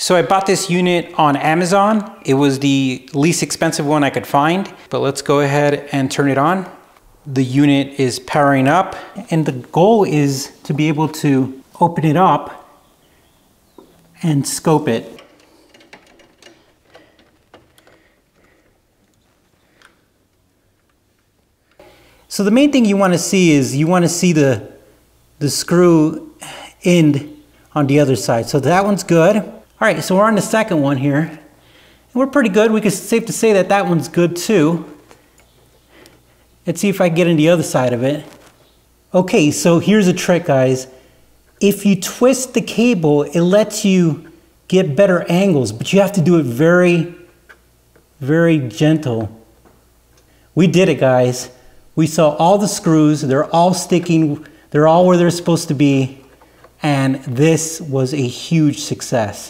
So I bought this unit on Amazon. It was the least expensive one I could find, but let's go ahead and turn it on. The unit is powering up and the goal is to be able to open it up and scope it. So the main thing you want to see is you want to see the, the screw end on the other side. So that one's good. All right, so we're on the second one here. And we're pretty good. We can safe to say that that one's good too. Let's see if I can get in the other side of it. Okay, so here's a trick, guys. If you twist the cable, it lets you get better angles, but you have to do it very, very gentle. We did it, guys. We saw all the screws, they're all sticking, they're all where they're supposed to be, and this was a huge success.